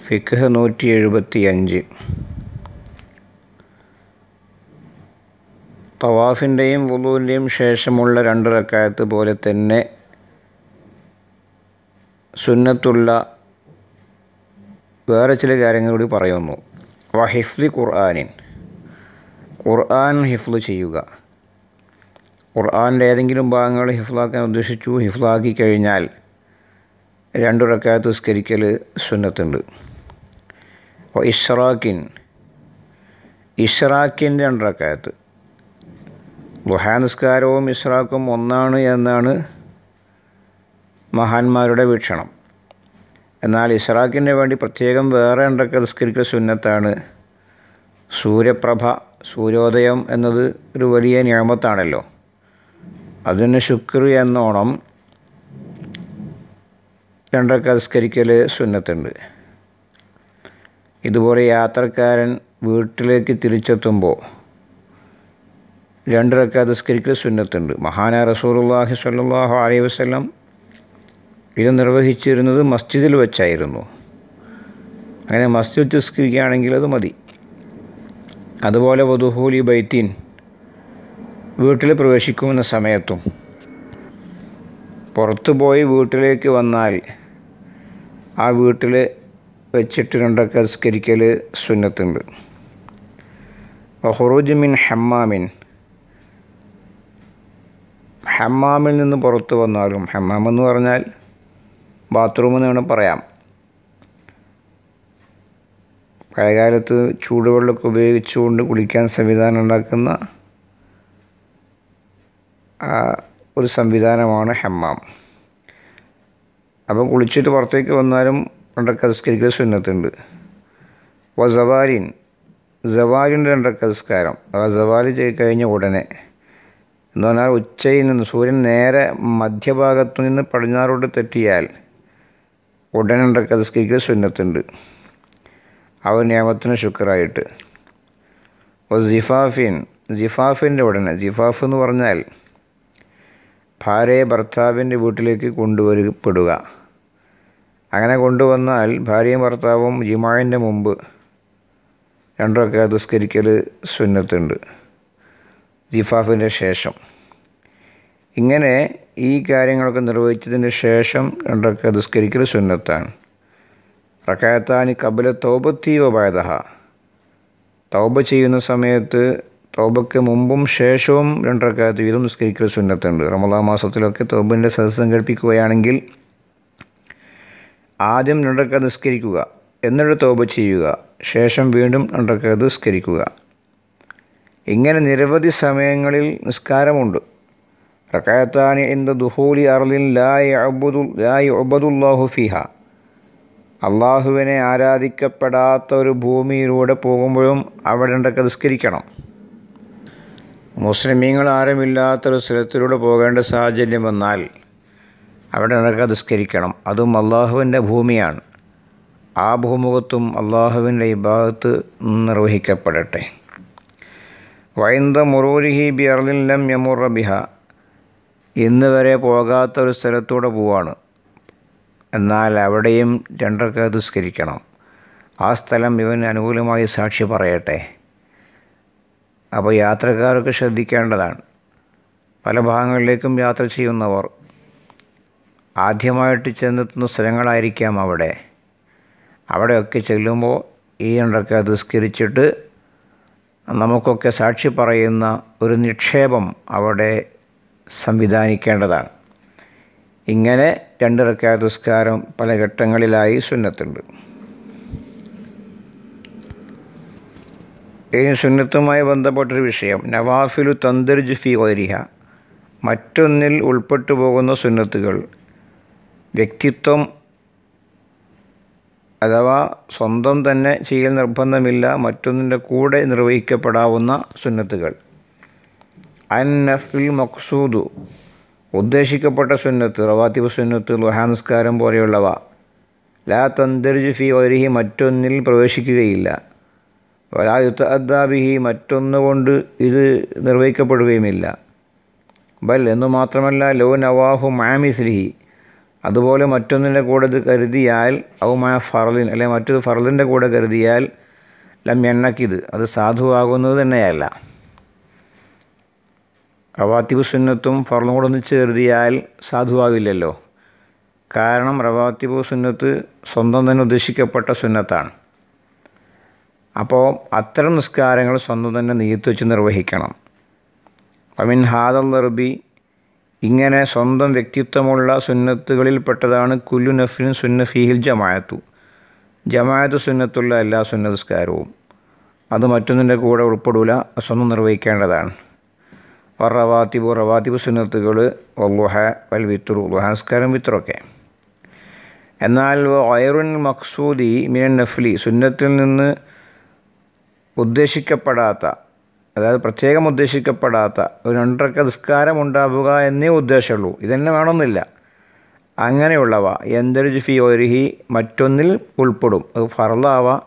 ഫിഖ് നൂറ്റി എഴുപത്തി അഞ്ച് തവാഫിന്റെയും വുളുവിന്റെയും ശേഷമുള്ള രണ്ട് റക്കായത്ത് പോലെ തന്നെ സുന്നത്തുള്ള വേറെ ചില കാര്യങ്ങൾ കൂടി പറയുന്നു. വ ഹിഫ്ലി ഖുർആാനിൻ. ഖുർആൻ ഹിഫ്ല് ചെയ്യുക. ഖുർആാന്റെ ഏതെങ്കിലും ഭാഗങ്ങൾ ഹിഫ്ലാക്കാൻ ഉദ്ദേശിച്ചു. ഹിഫ്ലാക്കി കഴിഞ്ഞാൽ രണ്ടു റക്കായത്ത് സ്കരിക്കൽ സുന്നത്തുണ്ട്. അപ്പോൾ ഇഷ്റാഖിൻ ഇഷ്റാഖിന്റെ രണ്ട് ഗുഹാനിസ്കാരവും ഇഷ്റാഖും ഒന്നാണ് എന്നാണ് മഹാന്മാരുടെ വീക്ഷണം. എന്നാൽ ഇഷ്റാഖിന് വേണ്ടി പ്രത്യേകം വേറെ രണ്ടൊക്കെ നിസ്കരിക്കൽ സുന്നത്താണ്. സൂര്യപ്രഭ സൂര്യോദയം എന്നത് ഒരു വലിയ നിയമത്താണല്ലോ. അതിന് ശുക്ർ എന്നോണം രണ്ടൊക്കെ നിസ്കരിക്കൽ സുന്നത്തുണ്ട്. ഇതുപോലെ യാത്രക്കാരൻ വീട്ടിലേക്ക് തിരിച്ചെത്തുമ്പോൾ രണ്ട് റക്കാത്ത് സ്കരിക്കൽ സുന്നത്തുണ്ട്. മഹാന റസൂലുള്ളാഹി സ്വല്ലല്ലാഹു അലൈഹി വസ്ലം ഇത് നിർവഹിച്ചിരുന്നത് മസ്ജിദിൽ വെച്ചായിരുന്നു. അങ്ങനെ മസ്ജിദ് തിസ്കരിക്കുകയാണെങ്കിൽ അത് മതി. അതുപോലെ വധുഹൂലി ബൈത്തീൻ വീട്ടിൽ പ്രവേശിക്കുമെന്ന സമയത്തും പുറത്തു പോയി വീട്ടിലേക്ക് വന്നാൽ ആ വീട്ടിൽ വെച്ചിട്ട് രണ്ടൊക്കെ അസ്കരിക്കൽ സുന്നത്തുണ്ട്. ഹുറൂജ് മിൻ ഹമ്മാമിൻ. ഹമ്മാമിൽ നിന്ന് പുറത്തു വന്നാലും ഹമ്മാം എന്ന് പറഞ്ഞാൽ ബാത്റൂം എന്ന് വേണം പറയാം. പഴയകാലത്ത് ചൂടുവെള്ളമൊക്കെ ഉപയോഗിച്ചുകൊണ്ട് കുളിക്കാൻ സംവിധാനം ഉണ്ടാക്കുന്ന ഒരു സംവിധാനമാണ് ഹമ്മാം. അപ്പോൾ കുളിച്ചിട്ട് പുറത്തേക്ക് വന്നാലും രണ്ടൊക്കെ നിസ്കരിക്കൽ സുന്നത്തുണ്ട്. അപ്പോൾ സവാലിൻ സവാലിന്റെ രണ്ടൊക്കെ നിസ്കാരം ആ ചെയ്ത് കഴിഞ്ഞ ഉടനെ എന്ന് പറഞ്ഞാൽ ഉച്ചയിൽ നിന്ന് സൂര്യൻ നേരെ മധ്യഭാഗത്തു നിന്ന് പടിഞ്ഞാറോട്ട് തെറ്റിയാൽ ഉടനെ രണ്ടക്ക നിസ്കരിക്കൽ സുന്നത്തുണ്ട് അവ നിയമത്തിന് ശുക്രായിട്ട്. ജിഫാഫിൻ ജിഫാഫിന്റെ ഉടനെ ജിഫാഫ് എന്ന് പറഞ്ഞാൽ ഭാര്യയെ ഭർത്താവിന്റെ വീട്ടിലേക്ക് കൊണ്ടുവരപ്പെടുക അങ്ങനെ കൊണ്ടുവന്നാൽ ഭാര്യയും ഭർത്താവും ജിമാഴിന്റെ മുമ്പ് രണ്ടൊക്കെ നിസ്കരിക്കൽ സുന്നത്തുണ്ട്. ജിഫാഫിന്റെ ശേഷം. ഇങ്ങനെ ഈ കാര്യങ്ങളൊക്കെ നിർവഹിച്ചതിന് ശേഷം രണ്ടൊക്കെ നിസ്കരിക്കൽ സുന്നത്താണ്. റക്കായത്താനി കബല തൗബത്തി വബായതഹ. തൗബ ചെയ്യുന്ന സമയത്ത് തൗബയ്ക്ക് മുമ്പും ശേഷവും രണ്ടരക്കാലത്ത് വീതം നിസ്കരിക്കൽ സുന്നത്തുണ്ട്. റമദാ മാസത്തിലൊക്കെ തൗബിന്റെ സദസ്സം കേൾപ്പിക്കുകയാണെങ്കിൽ ആദ്യം നുണ്ടക്ക നിസ്കരിക്കുക എന്നിട്ട് തൗബ ചെയ്യുക ശേഷം വീണ്ടും നുണ്ടക്ക നിസ്കരിക്കുക. ഇങ്ങനെ നിരവധി സമയങ്ങളിൽ നിസ്കാരമുണ്ട്. റക്കായത്താനി എന്ത ദുഹൂലി അർലിൻ ലായ് അബുദു ലായ് ഒബദുല്ലാഹു ഫിഹ. അള്ളാഹുവിനെ ആരാധിക്കപ്പെടാത്ത ഒരു ഭൂമിയിലൂടെ പോകുമ്പോഴും അവിടെ ഉണ്ടൊക്കെ നിസ്കരിക്കണം. മുസ്ലിമീങ്ങൾ ആരുമില്ലാത്തൊരു സ്ഥലത്തിലൂടെ പോകേണ്ട സാഹചര്യം വന്നാൽ അവിടെ നിനക്ക് നിസ്കരിക്കണം. അതും അള്ളാഹുവിന്റെ ഭൂമിയാണ്. ആ ഭൂമുഖത്തും അള്ളാഹുവിന്റെ ഇബാദത്ത് നിർവഹിക്കപ്പെടട്ടെ. വൈന്ദ മുറൂരിഹി ബി അർലില്ലം യമുറ ബിഹ. ഇന്ന് വരെ പോകാത്ത ഒരു സ്ഥലത്തൂടെ പോവാണ്. എന്നാൽ അവിടെയും രണ്ടർക്ക് നിസ്കരിക്കണം. ആ സ്ഥലം ഇവന് അനുകൂലമായി സാക്ഷി പറയട്ടെ. അപ്പോൾ യാത്രക്കാർക്ക് ശ്രദ്ധിക്കേണ്ടതാണ്. പല ഭാഗങ്ങളിലേക്കും യാത്ര ചെയ്യുന്നവർ ആദ്യമായിട്ട് ചെന്നെത്തുന്ന സ്ഥലങ്ങളായിരിക്കാം അവിടെ. അവിടെയൊക്കെ ചെല്ലുമ്പോൾ ഈ ദുസ്കരിച്ചിട്ട് നമുക്കൊക്കെ സാക്ഷി പറയുന്ന ഒരു നിക്ഷേപം അവിടെ സംവിധാനിക്കേണ്ടതാണ്. ഇങ്ങനെ രണ്ട് ദുസ്കാരം പല ഘട്ടങ്ങളിലായി സുന്നത്തുണ്ട്. ഇനി സുന്നത്തുമായി ബന്ധപ്പെട്ടൊരു വിഷയം. നവാഫിലു തന്തിർ ഫി ഓരിഹ മറ്റൊന്നിൽ ഉൾപ്പെട്ടു പോകുന്ന സുന്നത്തുകൾ വ്യക്തിത്വം അഥവാ സ്വന്തം തന്നെ ചെയ്യൽ നിർബന്ധമില്ല മറ്റൊന്നിന്റെ കൂടെ നിർവഹിക്കപ്പെടാവുന്ന സുന്നത്തുകൾ. അൻ നഫിൽ മക്സൂദു ഉദ്ദേശിക്കപ്പെട്ട സുന്നത്ത് റവാത്തിബ് സുന്നത്ത് ലുഹാനസ്കാരം പോലെയുള്ളവ. ലാ തന്തർജ് ഫി ഒരിഹി മറ്റൊന്നിൽ പ്രവേശിക്കുകയില്ല. വലായുത്ത അദ്ദാബിഹി മറ്റൊന്നുകൊണ്ട് ഇത് നിർവഹിക്കപ്പെടുകയുമില്ല. ബൽ എന്നു മാത്രമല്ല ലോ നവാഹു മാമിസ്ലിഹി അതുപോലെ മറ്റൊന്നിന്റെ കൂടെ ഇത് കരുതിയാൽ ഔമായ ഫറലിൻ അല്ലെ മറ്റൊരു ഫറലിന്റെ കൂടെ കരുതിയാൽ ലം എണ്ണക്കിത് അത് സാധുവാകുന്നത് തന്നെയല്ല. റവാത്തിബ് സുന്നത്തും ഫറലും കൂടെ ഒന്നിച്ച് കരുതിയാൽ സാധുവാകില്ലല്ലോ കാരണം റവാത്തിബ് സുന്നത്ത് സ്വന്തം തന്നെ ഉദ്ദേശിക്കപ്പെട്ട സുന്നത്താണ്. അപ്പോൾ അത്തരം നിസ്കാരങ്ങൾ സ്വന്തം തന്നെ നീയത്ത് വെച്ച് നിർവഹിക്കണം. അമിൻ ഹാദൽ നർബി ഇങ്ങനെ സ്വന്തം വ്യക്തിത്വമുള്ള സുന്നത്തുകളിൽപ്പെട്ടതാണ് കുല്ലു നഫിൻ സുന്ന ഫീഹിൽ ജമായത്തു ജമായത്ത് സുന്നത്തുള്ള എല്ലാ സുന്നസ്കാരവും അത് മറ്റൊന്നിന്റെ കൂടെ ഉൾപ്പെടൂല സ്വന്തം നിർവഹിക്കേണ്ടതാണ്. റവാത്തിബു റവാത്തിബ് സുന്നത്തുകൾ ഒല്ലുഹ വൽ വിത്തുറു ഉൽഹാസ്കാരം വിത്തറൊക്കെ. എന്നാൽ വയറുൻ മക്സൂദി മിനൻ നഫ്ലി സുന്നത്തിൽ നിന്ന് ഉദ്ദേശിക്കപ്പെടാത്ത അതായത് പ്രത്യേകം ഉദ്ദേശിക്കപ്പെടാത്ത ഒരു രണ്ടരക്ക നിസ്കാരം ഉണ്ടാവുക എന്നേ ഉദ്ദേശമുള്ളൂ. ഇതന്നെ വേണമെന്നില്ല. അങ്ങനെയുള്ളവ എന്തൊരു ജുഫി ഒരുഹി മറ്റൊന്നിൽ ഉൾപ്പെടും. അത് ഫർലാവാ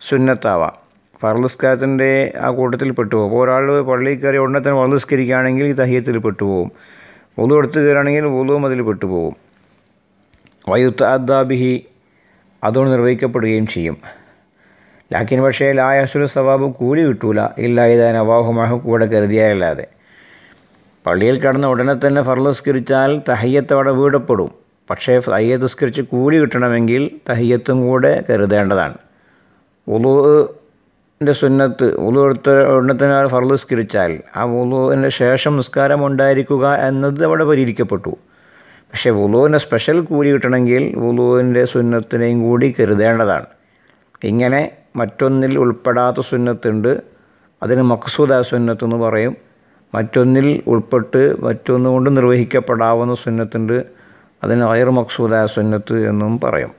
സുന്നത്താവാം. ഫർലിസ്കാരത്തിന്റെ ആ കൂട്ടത്തിൽ പെട്ടുപോകും. അപ്പോൾ ഒരാൾ പള്ളിയിൽ കയറി ഉടനെ തന്നെ ഫർലിസ്കരിക്കുകയാണെങ്കിൽ ഈ തഹ്യത്തിൽ പെട്ടുപോകും. വുളു എടുത്ത് കയറുകയാണെങ്കിൽ വുളുവും അതിൽ പെട്ടുപോകും. വയുത്താദാബിഹി അതുകൊണ്ട് നിർവഹിക്കപ്പെടുകയും ചെയ്യും. ലാക്കിൻ പക്ഷേ ലായസുൽ സവാബ് കൂലി കിട്ടൂല. ഇല്ല ഇതാ നവാഹുമാഹു കൂടെ കരുതിയാലല്ലാതെ. പള്ളിയിൽ കടന്ന് ഉടനെ തന്നെ ഫർലസ്കരിച്ചാൽ തഹയ്യത്ത് അവിടെ വീടപ്പെടും. പക്ഷേ തഹയ്യത്ത് സ്കരിച്ച് കൂലി കിട്ടണമെങ്കിൽ തഹയ്യത്തും കൂടെ കരുതേണ്ടതാണ്. ഉളുവിന്റെ സുന്നത്ത് ഉളു എടുത്ത ഉടനെ തന്നെ ഫർലസ്കരിച്ചാൽ ആ ഉളുവിന്റെ ശേഷം നിസ്കാരം ഉണ്ടായിരിക്കുക എന്നത് അവിടെ പരിഹരിക്കപ്പെട്ടു. പക്ഷേ വുളുവിന് സ്പെഷ്യൽ കൂലി കിട്ടണമെങ്കിൽ ഉളുവിന്റെ സുന്നത്തിനെയും കൂടി കരുതേണ്ടതാണ്. ഇങ്ങനെ മറ്റൊന്നിൽ ഉൾപ്പെടാത്ത സുന്നത്തുണ്ട്. അതിന് മക്സൂദ സുന്നത്ത് എന്ന് പറയും. മറ്റൊന്നിൽ ഉൾപ്പെട്ട് മറ്റൊന്നുകൊണ്ട് നിർവഹിക്കപ്പെടാവുന്ന സുന്നത്തുണ്ട്. അതിന് അയർ മക്സൂദ സുന്നത്ത് എന്നും പറയും.